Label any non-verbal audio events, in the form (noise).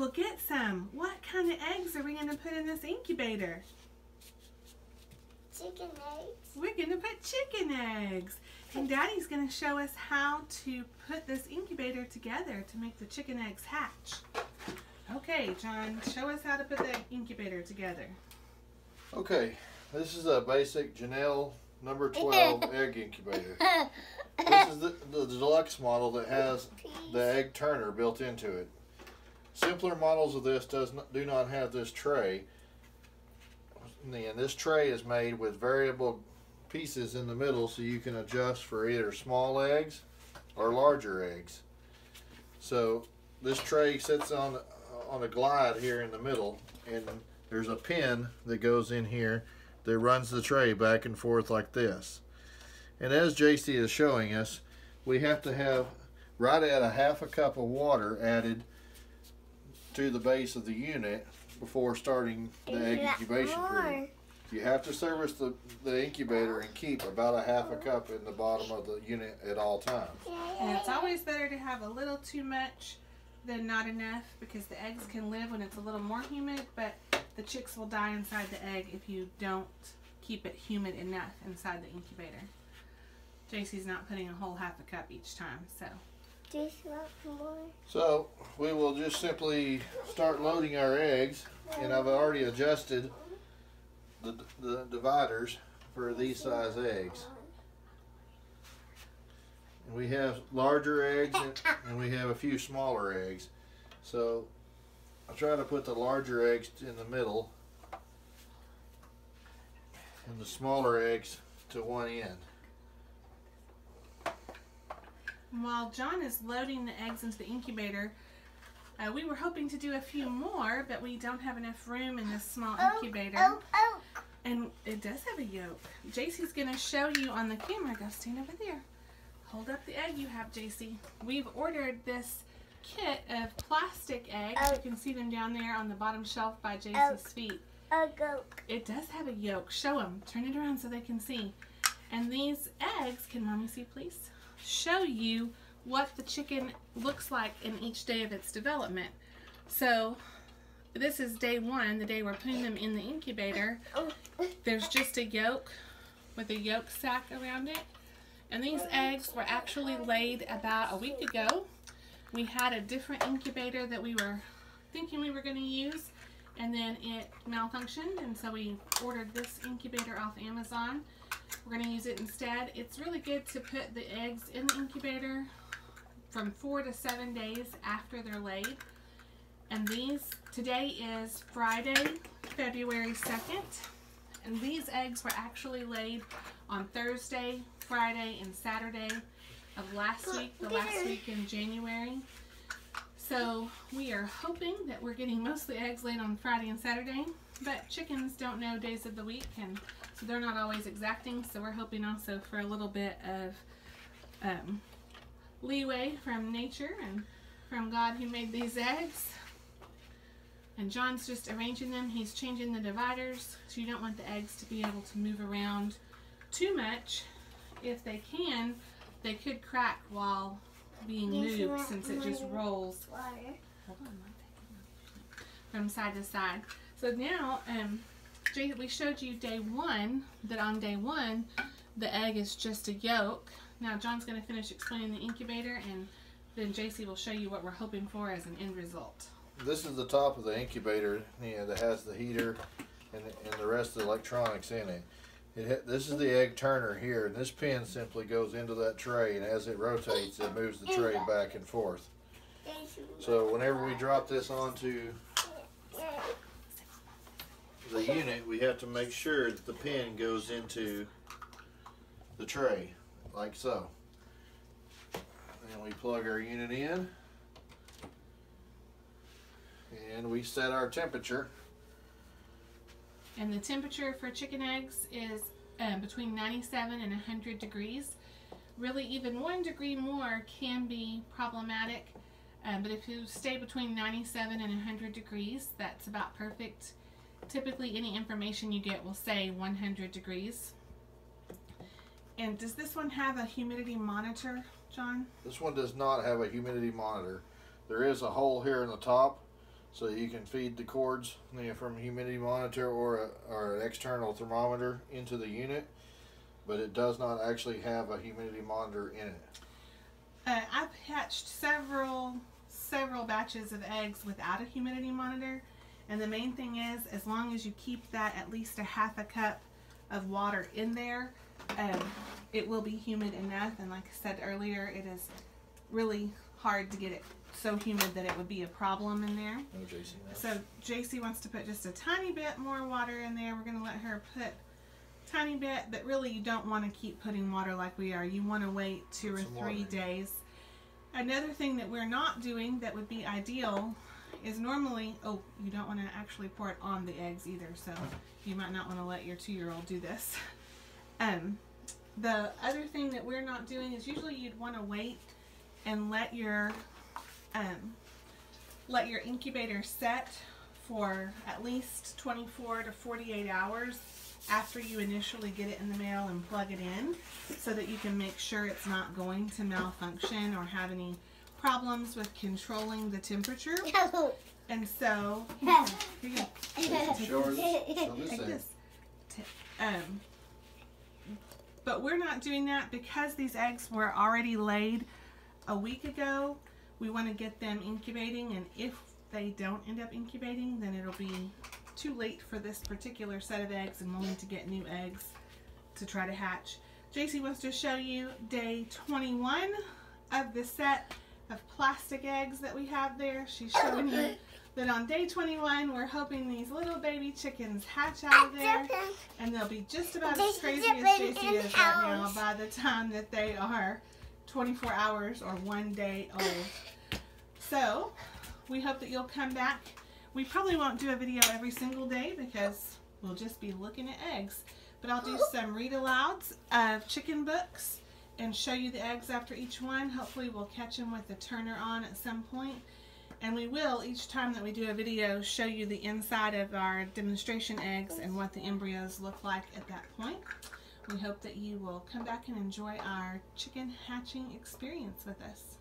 will get some. What kind of eggs are we going to put in this incubator? Chicken eggs. We're going to put chicken eggs. And Daddy's going to show us how to put this incubator together to make the chicken eggs hatch. Okay, John, show us how to put the incubator together. Okay, this is a basic Janoel number 12 (laughs) egg incubator. (laughs) This is the, the deluxe model that has the egg turner built into it. Simpler models of this does not, do not have this tray. And this tray is made with variable pieces in the middle so you can adjust for either small eggs or larger eggs. So this tray sits on uh, on a glide here in the middle and there's a pin that goes in here that runs the tray back and forth like this. And as JC is showing us, we have to have right at a half a cup of water added to the base of the unit before starting the egg incubation period. You have to service the, the incubator and keep about a half a cup in the bottom of the unit at all times. And it's always better to have a little too much than not enough because the eggs can live when it's a little more humid, but the chicks will die inside the egg if you don't keep it humid enough inside the incubator. JC's not putting a whole half a cup each time, so. So we will just simply start loading our eggs, and I've already adjusted the, the dividers for these size eggs. And we have larger eggs and, and we have a few smaller eggs. So I try to put the larger eggs in the middle and the smaller eggs to one end. While John is loading the eggs into the incubator, uh, we were hoping to do a few more, but we don't have enough room in this small incubator. Oak, oak. And it does have a yolk. JC's going to show you on the camera. Go stand over there. Hold up the egg you have, JC. We've ordered this kit of plastic eggs. You can see them down there on the bottom shelf by JC's feet. It does have a yolk. Show them. Turn it around so they can see. And these eggs, can mommy see please? Show you what the chicken looks like in each day of its development. So this is day one, the day we're putting them in the incubator. There's just a yolk with a yolk sac around it. And these eggs were actually laid about a week ago. We had a different incubator that we were thinking we were going to use and then it malfunctioned and so we ordered this incubator off Amazon. We're going to use it instead. It's really good to put the eggs in the incubator from four to seven days after they're laid. And these, today is Friday, February 2nd. And these eggs were actually laid on Thursday, Friday, and Saturday of last week, the last week in January. So we are hoping that we're getting mostly eggs laid on Friday and Saturday, but chickens don't know days of the week and so they're not always exacting. So we're hoping also for a little bit of um, leeway from nature and from God who made these eggs. And John's just arranging them. He's changing the dividers so you don't want the eggs to be able to move around too much. If they can, they could crack while being moved since it just rolls on, I'm taking it. from side to side. So now, um, we showed you day one, that on day one, the egg is just a yolk. Now John's going to finish explaining the incubator and then JC will show you what we're hoping for as an end result. This is the top of the incubator that has the heater and, and the rest of the electronics in it. It this is the egg turner here, and this pin simply goes into that tray, and as it rotates, it moves the tray back and forth. So whenever we drop this onto the unit, we have to make sure that the pin goes into the tray, like so. And we plug our unit in, and we set our temperature. And the temperature for chicken eggs is um, between 97 and 100 degrees. Really, even one degree more can be problematic, um, but if you stay between 97 and 100 degrees, that's about perfect. Typically, any information you get will say 100 degrees. And does this one have a humidity monitor, John? This one does not have a humidity monitor. There is a hole here in the top So you can feed the cords from a humidity monitor or, a, or an external thermometer into the unit, but it does not actually have a humidity monitor in it. Uh, I've hatched several several batches of eggs without a humidity monitor, and the main thing is, as long as you keep that at least a half a cup of water in there, um, it will be humid enough. And like I said earlier, it is really hard to get it so humid that it would be a problem in there. No, JC. no. So JC wants to put just a tiny bit more water in there. We're going to let her put tiny bit, but really you don't want to keep putting water like we are. You want to wait two or some three water days. Another thing that we're not doing that would be ideal is normally, oh, you don't want to actually pour it on the eggs either, so you might not want to let your two-year-old do this. (laughs) Um, the other thing that we're not doing is usually you'd want to wait and let your um, let your incubator set for at least 24 to 48 hours after you initially get it in the mail and plug it in so that you can make sure it's not going to malfunction or have any problems with controlling the temperature. (laughs) And so, here you go. Show her this. Show this Take this. Um, but we're not doing that because these eggs were already laid a week ago. We want to get them incubating, and if they don't end up incubating, then it'll be too late for this particular set of eggs, and we'll need to get new eggs to try to hatch. JC wants to show you day 21 of the set of plastic eggs that we have there. She's showing you (coughs) that on day 21, we're hoping these little baby chickens hatch out of there and they'll be just about as crazy as JC is right now by the time that they are 24 hours or one day old. (coughs) So, we hope that you'll come back. We probably won't do a video every single day because we'll just be looking at eggs. But I'll do (gasps) some read alouds of chicken books and show you the eggs after each one. Hopefully we'll catch them with the turner on at some point. And we will, each time that we do a video, show you the inside of our demonstration eggs and what the embryos look like at that point. We hope that you will come back and enjoy our chicken hatching experience with us.